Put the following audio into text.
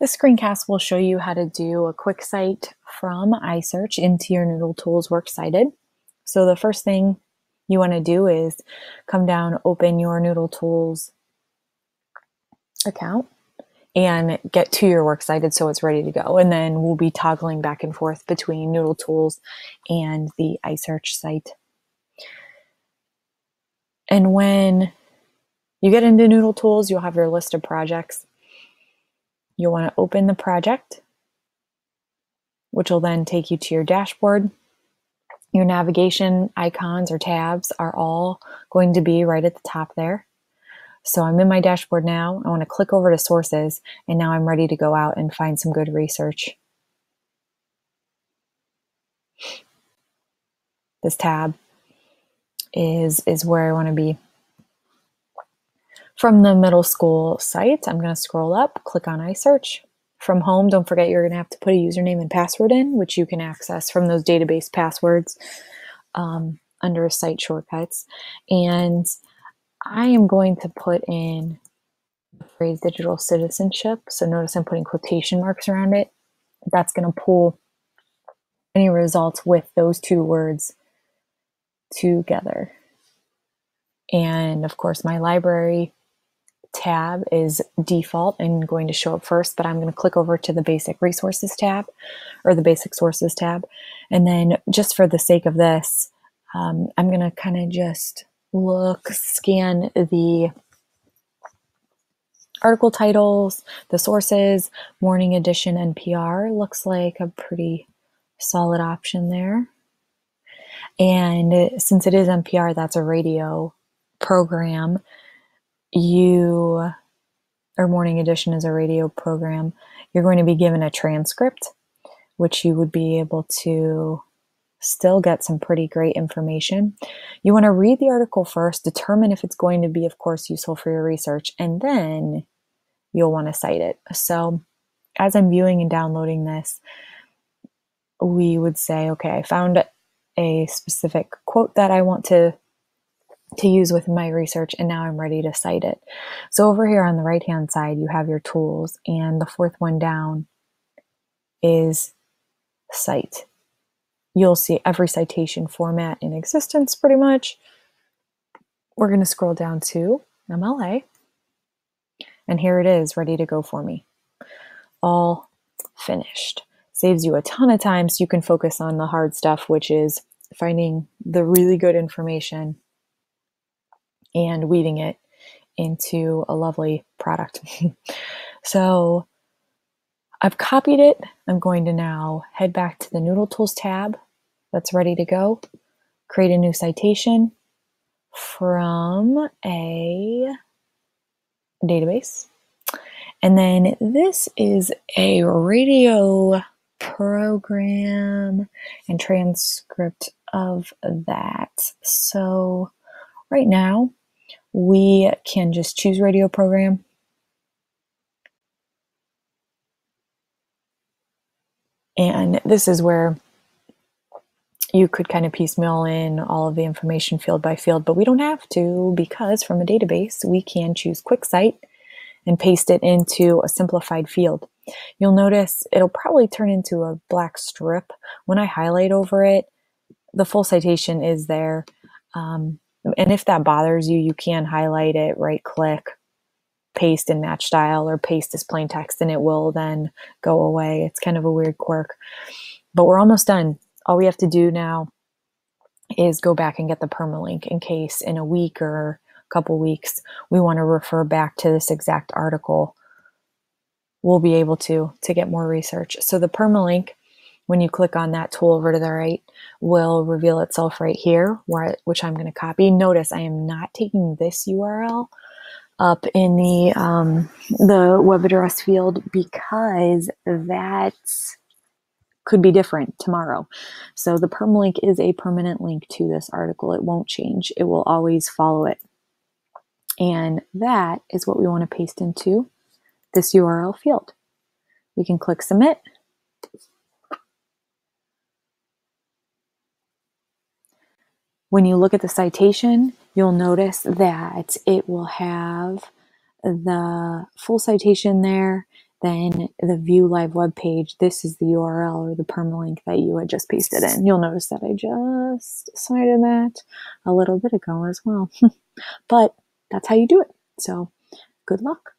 This screencast will show you how to do a quick cite from iSearch into your NoodleTools Works Cited. So the first thing you want to do is come down, open your NoodleTools account and get to your works cited so it's ready to go. And then we'll be toggling back and forth between NoodleTools and the iSearch site. And when you get into NoodleTools, you'll have your list of projects. You'll want to open the project, which will then take you to your dashboard. Your navigation icons or tabs are all going to be right at the top there. So I'm in my dashboard now. I want to click over to sources and now I'm ready to go out and find some good research. This tab is, is where I want to be. From the middle school site, I'm going to scroll up, click on iSearch. From home, don't forget you're going to have to put a username and password in, which you can access from those database passwords um, under site shortcuts. And I am going to put in the phrase digital citizenship. So notice I'm putting quotation marks around it. That's going to pull any results with those two words together. And of course, my library tab is default and going to show up first, but I'm going to click over to the basic resources tab or the basic sources tab. And then just for the sake of this, um, I'm going to kind of just look, scan the article titles, the sources, morning edition NPR looks like a pretty solid option there. And since it is NPR, that's a radio program you or morning edition is a radio program you're going to be given a transcript which you would be able to still get some pretty great information. You want to read the article first determine if it's going to be of course useful for your research and then you'll want to cite it. So as i'm viewing and downloading this we would say okay i found a specific quote that i want to to use with my research and now I'm ready to cite it. So over here on the right hand side you have your tools and the fourth one down is cite. You'll see every citation format in existence pretty much. We're going to scroll down to MLA and here it is ready to go for me. All finished. Saves you a ton of time so you can focus on the hard stuff which is finding the really good information and weaving it into a lovely product. so I've copied it. I'm going to now head back to the NoodleTools tab that's ready to go, create a new citation from a database. And then this is a radio program and transcript of that. So right now we can just choose radio program. And this is where you could kind of piecemeal in all of the information field by field, but we don't have to because from a database, we can choose quick cite and paste it into a simplified field. You'll notice it'll probably turn into a black strip. When I highlight over it, the full citation is there. Um, and if that bothers you, you can highlight it, right click, paste in match style or paste as plain text and it will then go away. It's kind of a weird quirk. But we're almost done. All we have to do now is go back and get the permalink in case in a week or a couple weeks we want to refer back to this exact article. We'll be able to to get more research. So the permalink when you click on that tool over to the right, will reveal itself right here, where, which I'm going to copy. Notice I am not taking this URL up in the, um, the web address field because that could be different tomorrow. So the permalink is a permanent link to this article. It won't change. It will always follow it. And that is what we want to paste into this URL field. We can click submit When you look at the citation, you'll notice that it will have the full citation there then the view live web page, this is the URL or the permalink that you had just pasted in. You'll notice that I just cited that a little bit ago as well. but that's how you do it. So good luck.